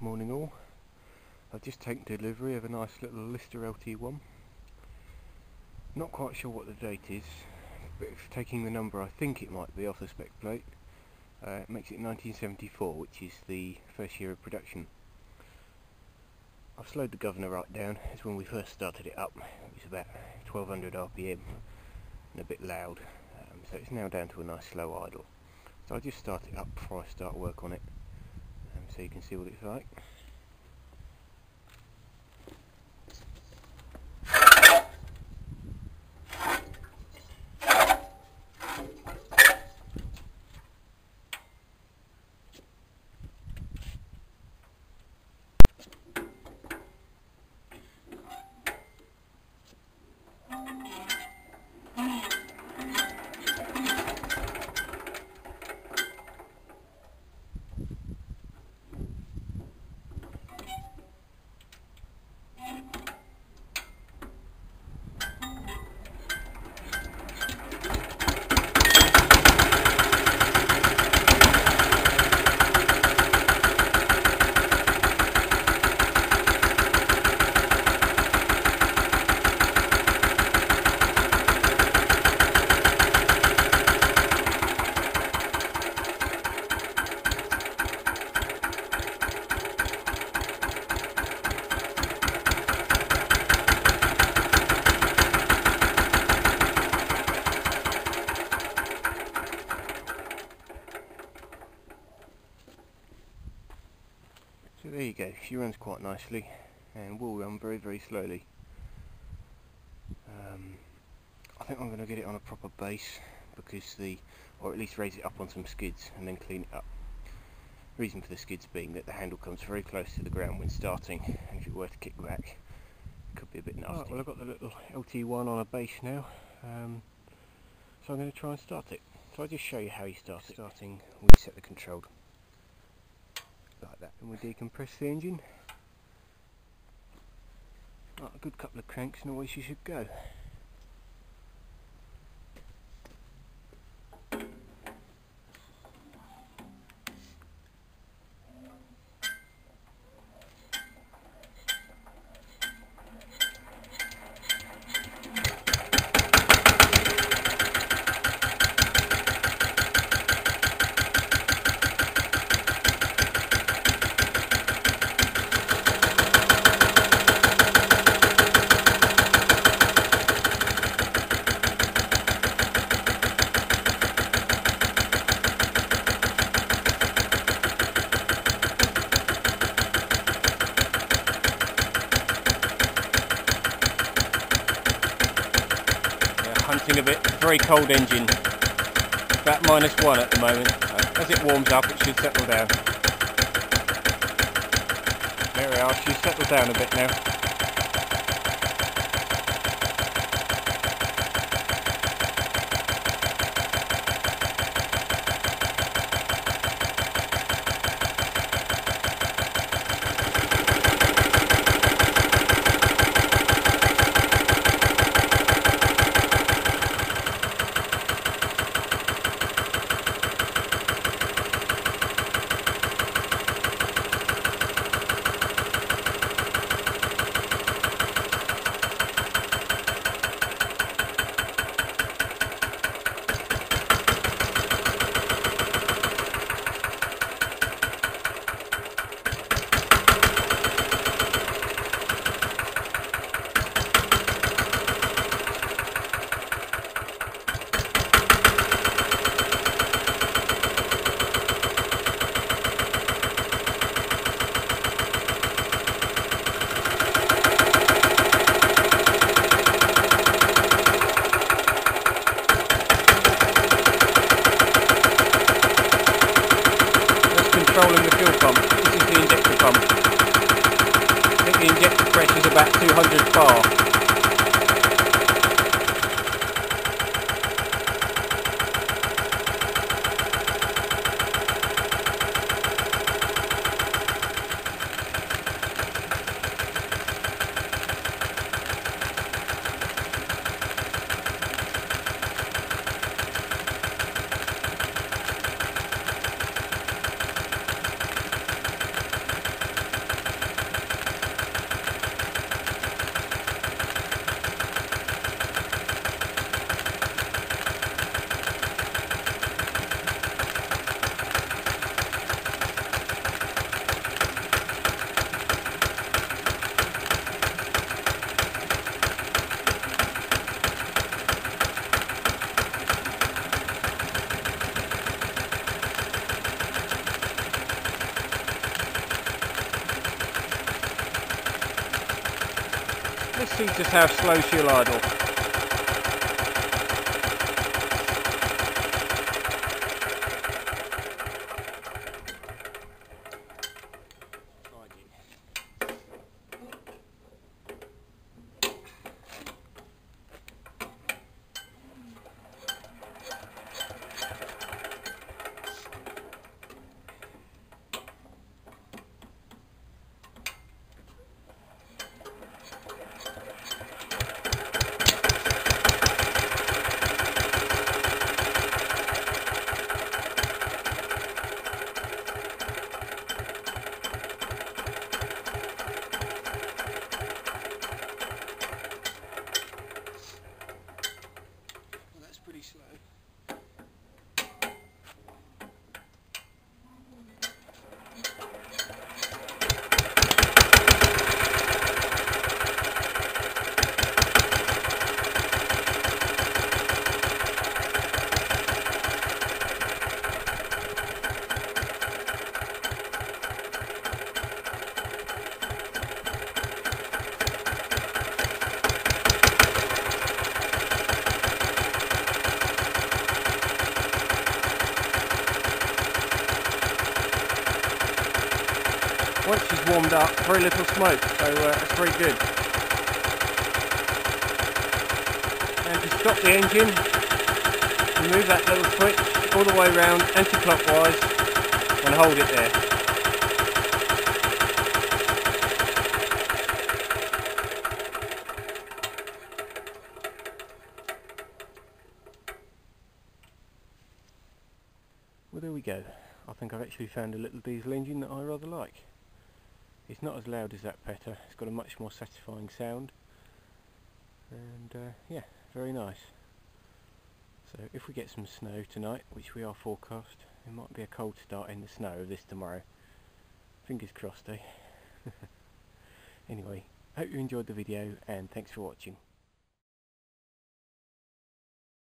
Morning all. I've just taken delivery of a nice little Lister LT1. Not quite sure what the date is, but taking the number I think it might be off the spec plate, uh, it makes it 1974, which is the first year of production. I've slowed the governor right down, it's when we first started it up, it was about 1200 RPM and a bit loud, um, so it's now down to a nice slow idle. So I'll just start it up before I start work on it, so you can see what it's like. So there you go, she runs quite nicely and will run very very slowly. Um, I think I'm going to get it on a proper base because the, or at least raise it up on some skids and then clean it up. Reason for the skids being that the handle comes very close to the ground when starting and if it were to kick back it could be a bit nasty. Right, well I've got the little LT1 on a base now um, so I'm going to try and start it. So I'll just show you how you start it. Starting, we set the control like that and we decompress the engine. A good couple of cranks and away she should go. Hunting a bit. Very cold engine. About minus one at the moment. Uh, as it warms up it should settle down. There we are, she's settled down a bit now. Controlling the fuel pump. This is the injector pump. I think the injector pressure is about 200 bar. See just how slow she'll idle. Once she's warmed up, very little smoke, so uh, it's very good. And to stop the engine, remove that little switch all the way around anti-clockwise and hold it there. Well there we go. I think I've actually found a little diesel engine that I rather like. It's not as loud as that Petter, it's got a much more satisfying sound and uh, yeah, very nice. So if we get some snow tonight, which we are forecast, it might be a cold start in the snow of this tomorrow. Fingers crossed eh? anyway, hope you enjoyed the video and thanks for watching.